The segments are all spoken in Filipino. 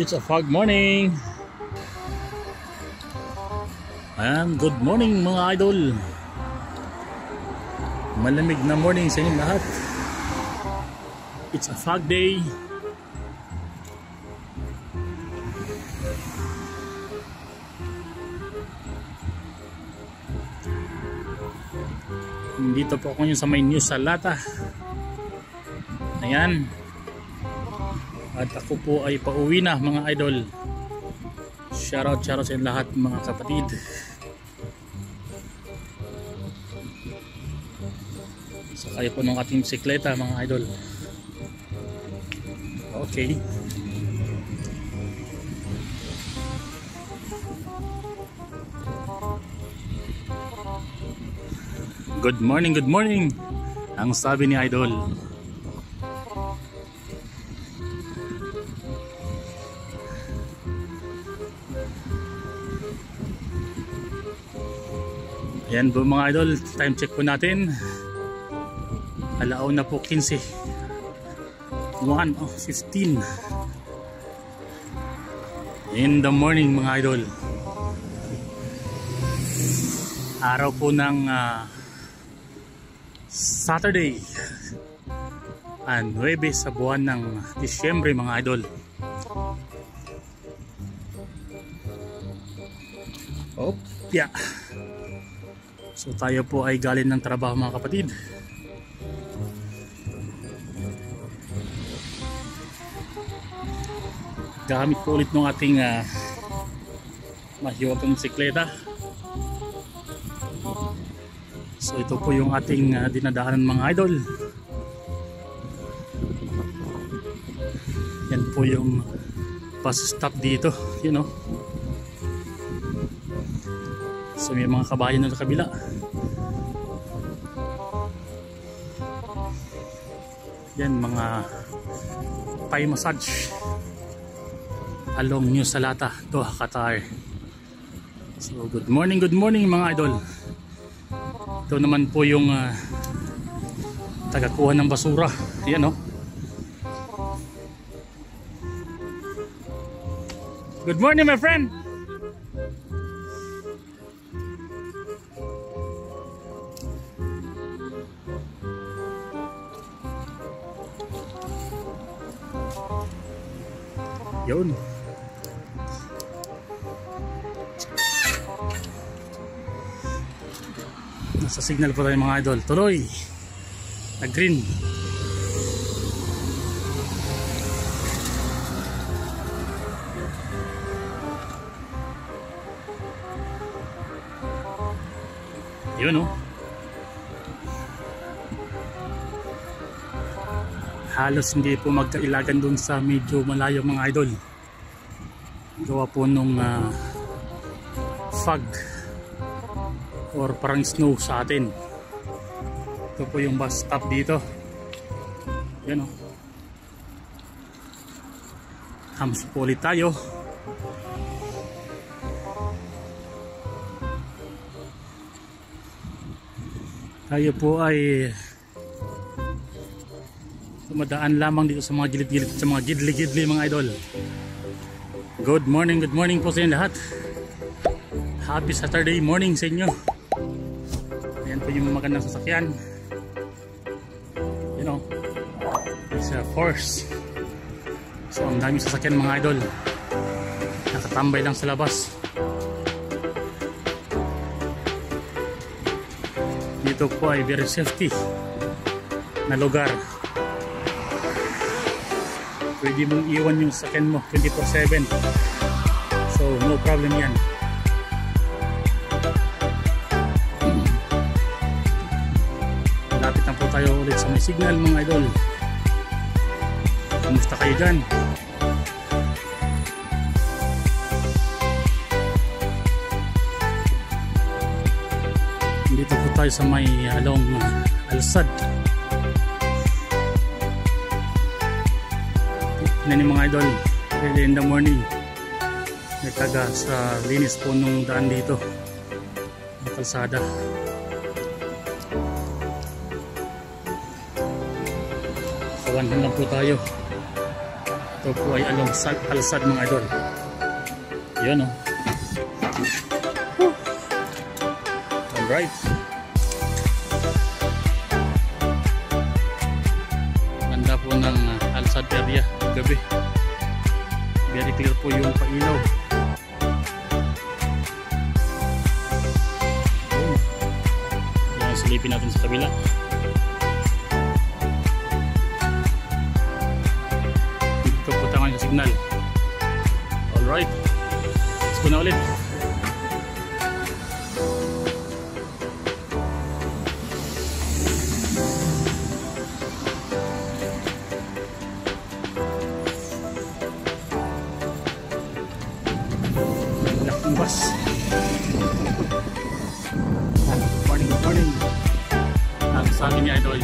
It's a fog morning. Ayan, good morning mga idol. Malamig na morning sa inyong lahat. It's a fog day. Dito po ako ngayon sa may news sa Lata. Ayan. At ako po ay pauwi na mga idol. Shoutout, shoutout sa lahat mga kapatid. Sakay po ng ating bisikleta mga idol. Okay. Good morning, good morning. Ang sabi ni Idol. Ayan po mga idol, time check po natin. Alaaw na po 15. 1 oh, 15. In the morning mga idol. Araw po ng uh, Saturday. Ang 9 sa buwan ng Disyembre mga idol. Oh, yeah. So tayo po ay galing ng trabaho mga kapatid. Gamit po ulit ng ating uh, mahiwagang bisikleta. So ito po yung ating uh, dinadaanan mga idol. Yan po yung bus stop dito, you know. So may mga kabayan na sa kabila. Yan mga Thai massage along New Salata, Doha, Qatar. So good morning, good morning mga idol. Ito naman po yung uh, tagakuha ng basura. Yan oh. Good morning my friend. Yun. Nasa signal po tayo mga idol. Tuloy. Nag green. Yun oh. Halos hindi po magkailagan dun sa medyo malayo mga idol. Gawa po nung uh, fog or parang snow sa atin. Ito po yung bus stop dito. Yan o oh. hams po ulit tayo. Tayo po ay dumadaan lamang dito sa mga gilid-gilid sa mga gidli-gidli mga idol. Good morning good morning po sa inyo lahat. Happy Saturday morning sa inyo. Ayan po yung magandang sasakyan. You know it's a force. So ang daming sasakyan mga idol. Nakatambay lang sa labas. Dito po ay very safety na lugar pwede mong iwan yung sakyan mo 24-7 so no problem yan. Lapit na po tayo ulit sa may signal mga idol. Kamusta kayo dyan? Dito po tayo sa may along uh, Alsad na ni mga idol early in the morning nagtaga sa linis po nung daan dito na kalsada kawanhan lang po tayo Ito po ay along sal alsad mga idol. Yan oh. Whew. Alright. Ganda po ng uh, alsad area gabi. Very clear po yung pailaw. Silipin natin sa kabila. Dito po tayo sa signal. Alright. Let's go na ulit. Good morning, morning. Ang sabi ni Idol.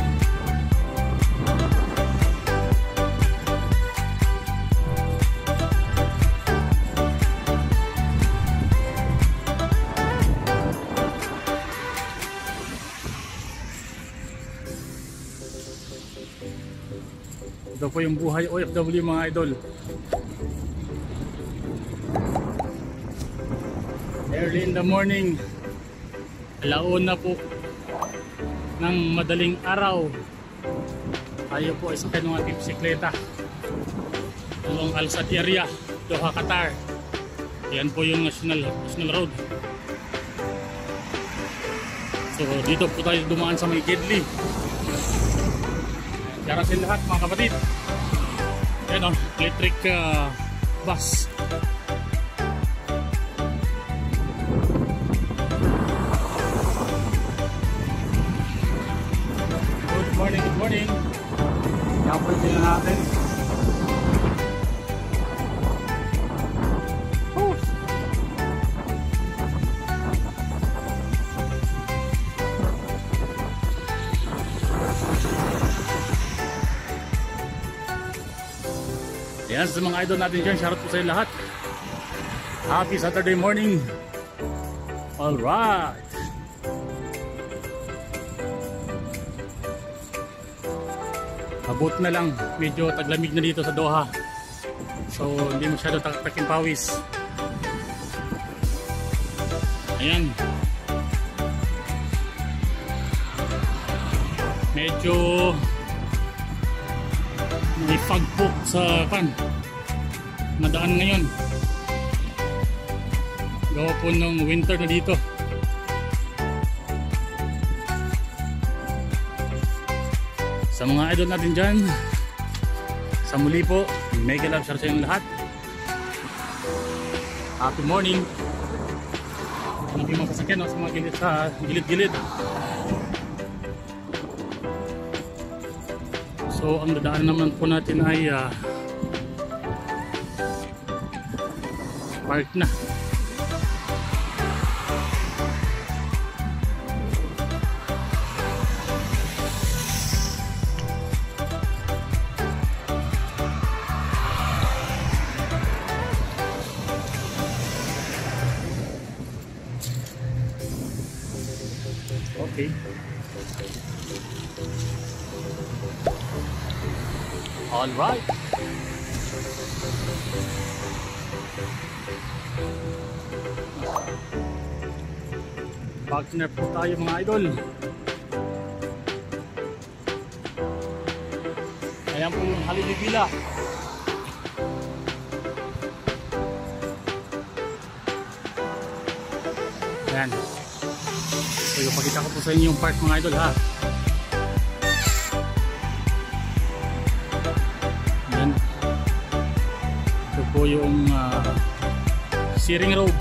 Ito po yung buhay OFW mga idol. Early in the morning, alauna po ng madaling araw. Tayo po ay sakay ng ating bisikleta along Alsat area, Doha, Qatar. Yan po yung national, national road. So dito po tayo dumaan sa may Gedli. Yarasin lahat mga kapatid. Yan o, electric uh, bus. Yan sa mga idol natin dyan, shoutout po sa lahat. Happy Saturday morning. Alright. Abot na lang, medyo taglamig na dito sa Doha. So hindi masyado tak taking pawis. Ayan. Medyo may fog po sa pan nadaan ngayon gawa po ng winter na dito sa mga idol natin dyan sa muli po mega love sa inyong lahat. Happy morning. Hindi mga sasakyan sa mga gilid sa gilid-gilid. So ang dadaan naman po natin ay uh, park na. Okay. All right. Partner po tayo mga idol. Ayan po yung Halilibila. Ayan. So yung pakita ko po sa inyo yung park mga idol ha. Ayan. Ito po yung uh, Searing Road.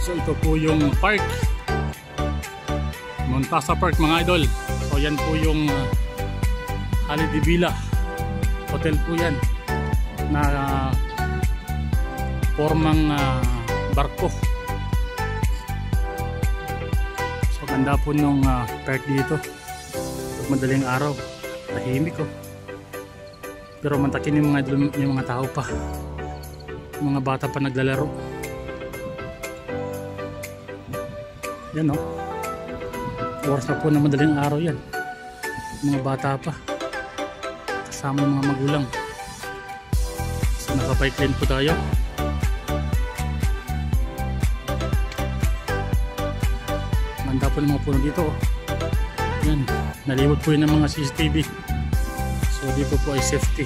So ito po yung park. Montasa Park mga idol. So yan po yung uh, Halidibila Hotel po yan na uh, formang uh, barko. Ganda po nung uh, park dito. Madaling araw. Tahimik. Oh. Pero mantakin yung mga, yung mga tao pa. Mga bata pa naglalaro. Yan. Oh. Oras na po na madaling araw yan. Mga bata pa. Kasama mga magulang. So nakabike lane po tayo. Manda po ng mga puno dito. oh. Yan, nalibot po yun ng mga CCTV. So dito po ay safety.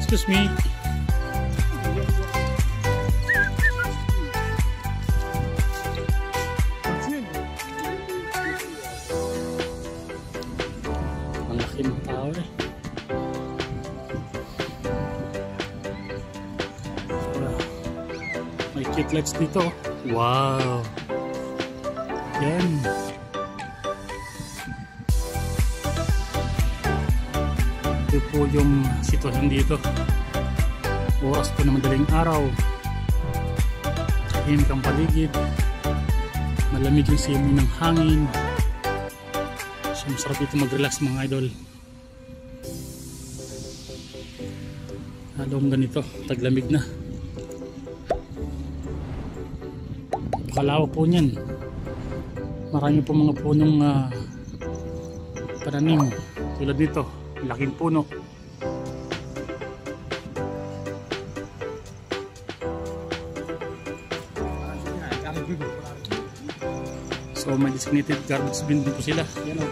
Excuse me. Ang laki ng tao eh. Lights dito. Wow. Yan. Ito po yung sitwasyon dito. Oras po na madaling araw. Tahimik ang paligid. Malamig yung simoy ng hangin. So, masarap dito mag-relax mga idol. Halong ganito, taglamig na. Napakalawa po niyan. Marami po mga punong uh, pananim. Tulad nito, laking puno. So may designated garbage bin din po sila. Yan o.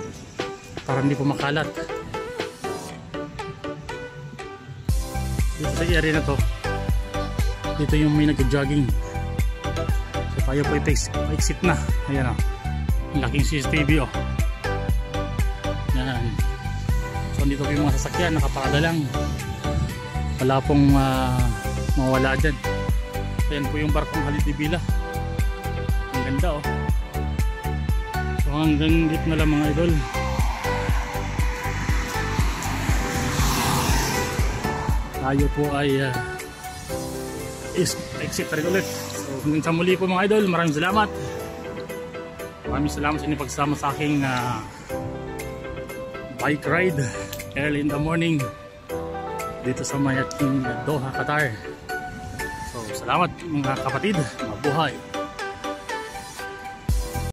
Para hindi po makalat. Dito sa area na to, dito yung may nag-jogging. Tayo po ipexit na. Ayan o. Ang laking CCTV o. Yan. So dito po yung mga sasakyan, nakaparada lang. Wala pong ah, mawala dyan. Ayan po yung barkong Halidibila. Ang ganda oh. So hanggang dito na lang mga idol. Tayo po ay uh, exit rin ulit. Hanggang sa muli po mga idol, maraming salamat. Maraming salamat sa inyong pagsama sa aking uh, bike ride early in the morning dito sa may ating Doha, Qatar. So salamat mga kapatid, mabuhay.